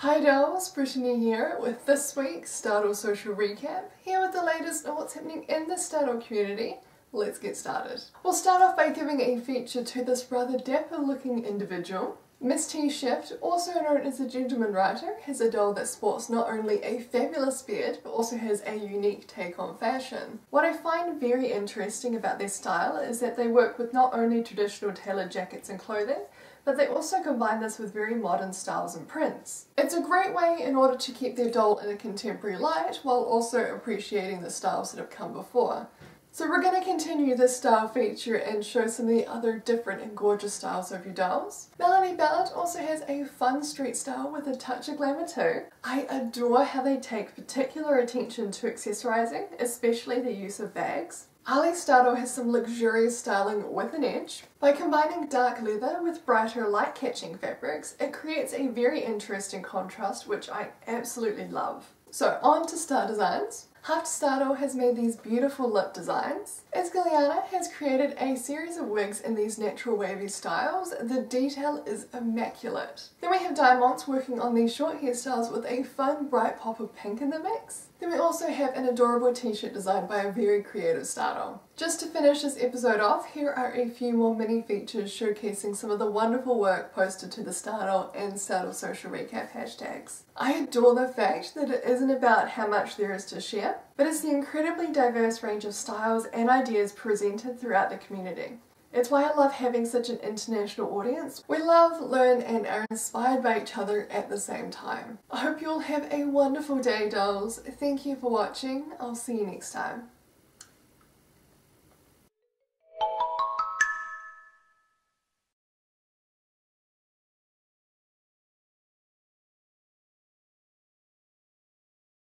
Hi dolls, Brittany here with this week's Stardoll Social Recap, here with the latest on what's happening in the Stardoll community. Let's get started. We'll start off by giving a feature to this rather dapper looking individual. Miss T Shift, also known as the Gentleman Writer, has a doll that sports not only a fabulous beard, but also has a unique take on fashion. What I find very interesting about their style is that they work with not only traditional tailored jackets and clothing, but they also combine this with very modern styles and prints. It's a great way in order to keep their doll in a contemporary light while also appreciating the styles that have come before. So we're going to continue this style feature and show some of the other different and gorgeous styles of your dolls. Melanie Ballard also has a fun street style with a touch of glamour too. I adore how they take particular attention to accessorizing, especially the use of bags. Ali Stardo has some luxurious styling with an edge. By combining dark leather with brighter light-catching fabrics, it creates a very interesting contrast which I absolutely love. So on to star designs. Stardoll has made these beautiful lip designs. Esgaliana has created a series of wigs in these natural wavy styles. The detail is immaculate. Then we have Diamonds working on these short hairstyles with a fun bright pop of pink in the mix. Then we also have an adorable t-shirt designed by a very creative Stardoll. Just to finish this episode off, here are a few more mini features showcasing some of the wonderful work posted to the Stardoll and Stardoll Social Recap hashtags. I adore the fact that it isn't about how much there is to share, but it's the incredibly diverse range of styles and ideas presented throughout the community. It's why I love having such an international audience. We love, learn and are inspired by each other at the same time. I hope you all have a wonderful day dolls. Thank you for watching. I'll see you next time.